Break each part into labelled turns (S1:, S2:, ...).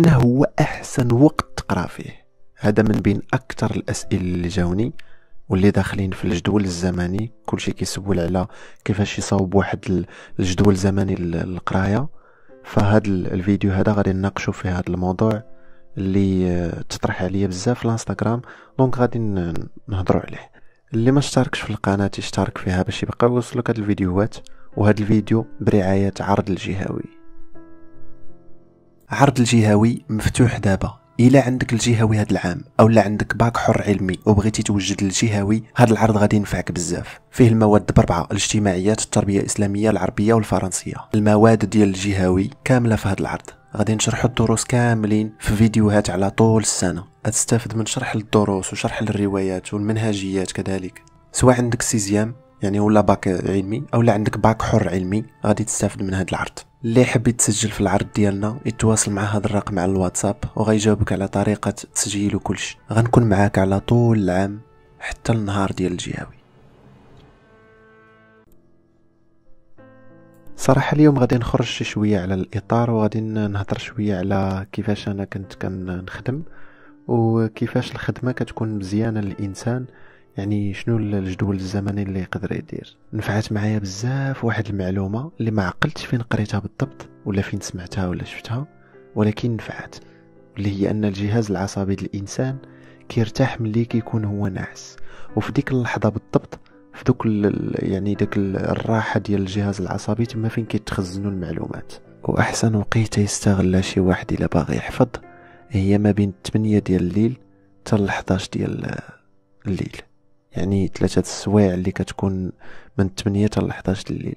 S1: شنو هو أحسن وقت تقرأ فيه. هذا من بين أكثر الأسئلة اللي جاوني واللي داخلين في الجدول الزمني. كلشي كيسول على كيفاش يصاوب واحد الجدول الزمني للقرايه فهاد الفيديو هذا غادي نناقشوا في هذا الموضوع اللي تطرح عليا بزاف في الانستغرام. دونك غادي نهضروا عليه. اللي ما اشتركش في القناة يشترك فيها باش يبقى يوصلك هاد الفيديوهات. وهذا الفيديو برعاية عرض الجهوي. عرض الجهوي مفتوح دابا. إلا عندك الجهوي هذا العام أو لا عندك باك حر علمي وبغيتي توجد للجهوي هذا العرض غادي ينفعك بزاف. فيه المواد بربعه الاجتماعيات التربية الإسلامية العربية والفرنسية. المواد ديال الجهوي كاملة في هذا العرض. غادي نشرحوا الدروس كاملين في فيديوهات على طول السنة. تستافد من شرح الدروس وشرح الروايات والمنهجيات كذلك. سواء عندك sixième يعني ولا باك علمي أو لا عندك باك حر علمي غادي تستافد من هذا العرض. اللي يحب يتسجل في العرض ديالنا يتواصل مع هذا الرقم على الواتساب وغيجاوبك على طريقة التسجيل وكلشي. غنكون معاك على طول العام حتى النهار ديال الجهاوي. صراحة اليوم غادي نخرج شوية على الإطار وغادي نهضر شوية على كيفاش أنا كنت كنخدم وكيفاش الخدمة كتكون مزيانة للإنسان. يعني شنو الجدول الزمني اللي يقدر يدير. نفعت معايا بزاف واحد المعلومة اللي ما عقلتش فين قريتها بالضبط ولا فين سمعتها ولا شفتها ولكن نفعت. اللي هي أن الجهاز العصبي للإنسان كيرتاح ملي كيكون هو ناعس. وفي ديك اللحظة بالضبط في دوك يعني داك الراحة ديال الجهاز العصبي تما فين كيتخزنوا المعلومات. وأحسن وقيتة يستغل شي واحد إلا باغي يحفظ هي ما بين 8 ديال الليل حتى 11 ديال الليل. يعني ثلاثة السوايع اللي كتكون من 8 حتى 11 الليل.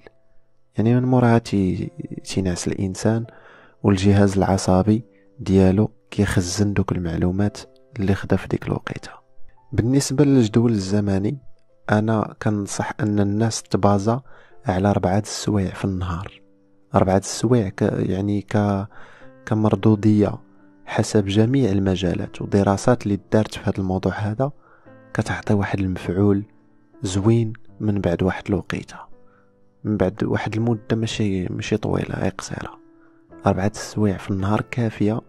S1: يعني من موراها تي تينعس الإنسان والجهاز العصبي ديالو كيخزن دوك المعلومات اللي خدا في ديك الوقيتة. بالنسبة للجدول الزمني أنا كنصح أن الناس تبازا على أربعة السوايع في النهار. أربعة السوايع ك يعني ك كمردودية حسب جميع المجالات ودراسات اللي دارت في هذا الموضوع هذا كتعطي واحد المفعول زوين من بعد واحد الوقيتة. من بعد واحد المدة ماشي ماشي طويلة غير قصيرة. أربعة السوايع في النهار كافية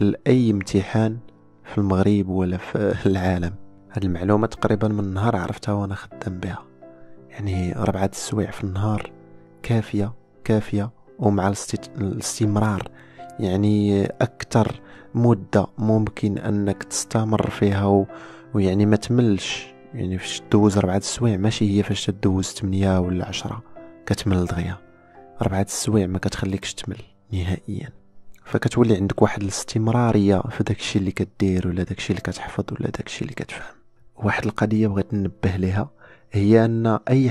S1: لأي امتحان في المغرب ولا في العالم. هاد المعلومة تقريبا من النهار عرفتها وأنا خدام بها. يعني أربعة السوايع في النهار كافية كافية ومع الاستمرار. يعني أكثر مدة ممكن أنك تستمر فيها و ويعني ما تملش. يعني فاش تدوز ربعة السوايع ماشي هي فاش تدوز تمنية ولا عشرة كتمل دغيا. ربعة السوايع ما كتخليكش تمل نهائيا. فكتولي عندك واحد الاستمرارية في داكشي اللي كدير ولا داكشي اللي كتحفظ ولا داكشي اللي كتفهم. واحد القضية بغيت ننبه ليها هي أن أي